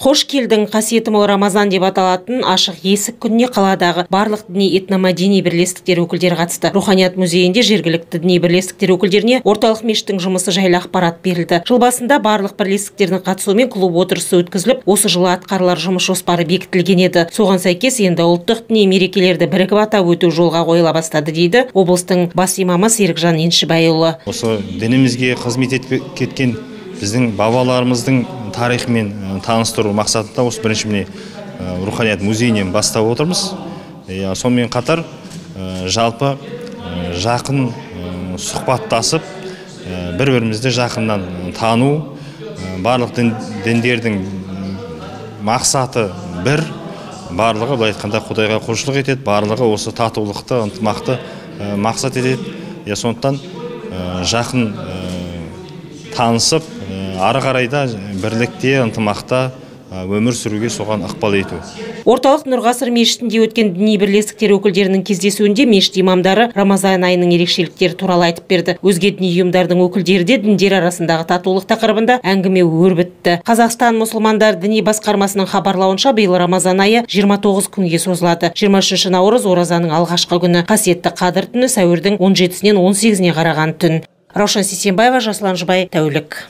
Қош келдің қасиеті мол Рамазан деп аталатын ашық есік күніне қаладағы барлық діни этномәдени бірлестіктер өкілдері қатысты. Руханият музейінде жергілікті діни бірлестіктер өкілдеріне орталық мешіттің жұмысы жайлы ақпарат берілді. Жыл басында барлық бірлестіктердің қатысуымен клуб отырысы өткізіліп, осы жылы атқарылар жұмыс жоспары бекітілген еді. Соған сәйкес енді ұлттық діни мерекелерді бірігіп атап өту жолға қойыла бастады дейді облыстың бас имамы Серікжан Еншібайұлы. Осы дінімізге қызмет етіп кеткен біздің бабаларымыздың тарихымен таныстыру мақсатында осы бірінші міне руханият музейінен бастап отырмыз. Сонымен қатар жалпы жақын сұхбаттасып бір бірімізді жақыннан тану барлық діндердің мақсаты бір барлығы былай айтқанда құдайға құлшылық етеді барлығы осы татулықты ынтымақты мақсат етеді. Сондықтан жақын танысып ары қарай да бірлікте ынтымақта өмір сүруге соған ықпал ету. Орталық нұрғасыр мешітінде өткен діни бірлестіктер өкілдерінің кездесуінде мешіт имамдары рамазан айының ерекшеліктері туралы айтып берді. Өзге діни ұйымдардың өкілдері де діндер арасындағы татулық тақырыбында әңгіме өрбітті. Қазақстан мұсылмандар діни басқармасының хабарлауынша биыл рамазан айы 29 күнге созылады. 23 наурыз оразаның алғашқы күні. Қасиетті қадір түні сәуірдің 17-сінен 18-іне қараған түн. Раушан сейсенбаева жасұлан жұбай тәулік.